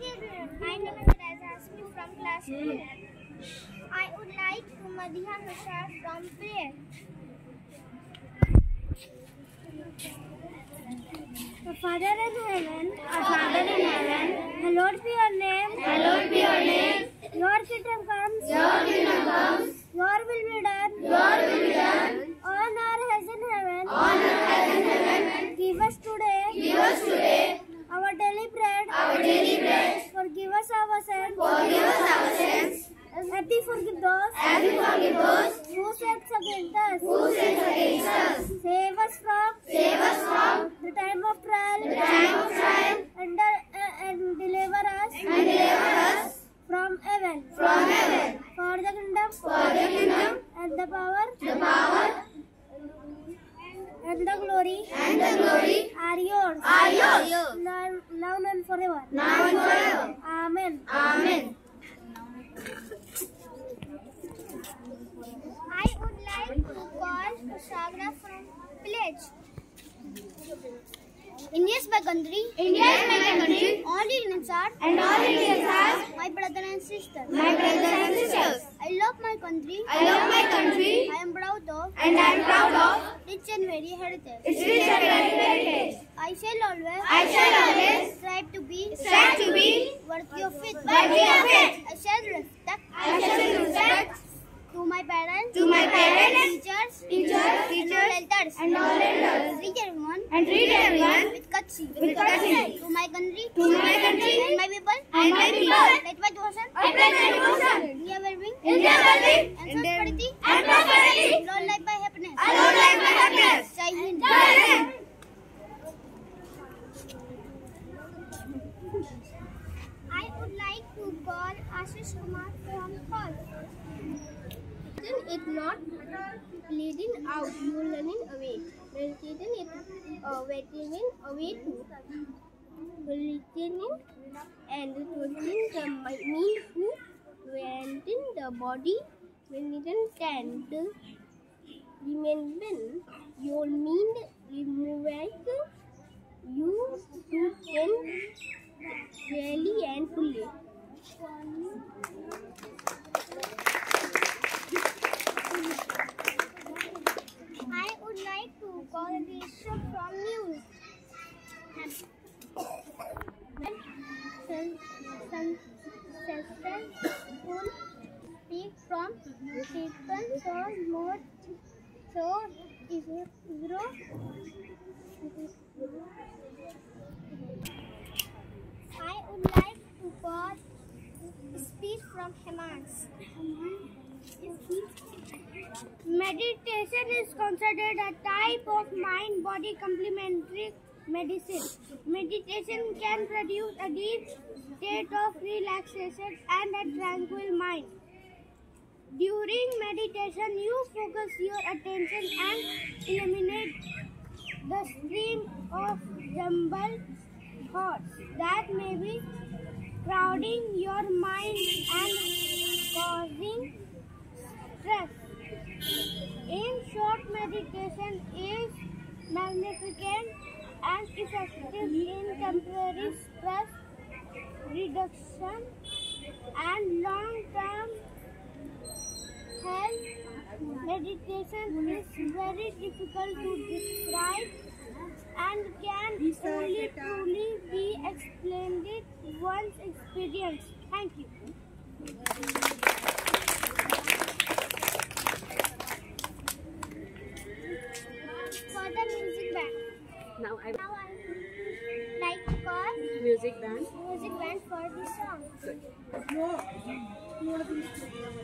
My name is Raza Asmi from class 2. I would like to Madhya Hushar from prayer. Our Father in heaven, our Father in heaven, hallowed be your name. Hallowed be your name. Your kingdom comes. Your kingdom comes. Your will be done. Your will be done. On earth as in heaven. On earth as in heaven. Give us today. Give us today. Our daily bread. Our daily bread. Forgive us our sins. Forgive us our sins. And we forgive those. And we forgive those. Who sins against us. Who sins against us. Save us from. Save us from. The time of trial. The time of trial. And, uh, and deliver us. And deliver us. From heaven. From heaven. For the kingdom. For the kingdom. And the power. The power. And the glory. And the glory. Are yours. Are yours. Now, now and forever. Now and forever. Amen. Amen. I would like to call Sagra from village. India is my country. India is my country. All Indians are. And all Indians are. My brother and sister. My brothers and sisters. I love my country. I love my country. I am proud of. And I am proud of. Rich and very heritage. Its rich and very heritage. I shall always. I shall always. Strive to be. Strive to be. Worthy of it. Worthy of it. And read everyone. With courtesy. With courtesy. To my country. To my country. And my people. And my people. Let my devotion. I pledge my devotion. India will win. India will win. And prosperity. And prosperity. Alone life by happiness. Alone life by happiness. Jai Hind. Jai Hind. I would like to call Ashish Kumar from Paul. Meditation is not bleeding out, you learning away. Meditation is uh, waiting away to listening and twisting the mi- mean who went in the body it stand. Remember, your mean removed you to can really and fully. I would like Risha from news. Successful speak from people so more so zero. I would like to call speech from Hemans. Meditation is considered a type of mind body complementary medicine. Meditation can produce a deep state of relaxation and a tranquil mind. During meditation, you focus your attention and eliminate the stream of jumbled thoughts that may be crowding your mind and meditation is magnificent and effective in temporary stress reduction and long-term health. Meditation is very difficult to describe and can only truly be explained once experienced. Thank you. For the music band. Now I Now I like to call music band. music band for this song. Good. Amma.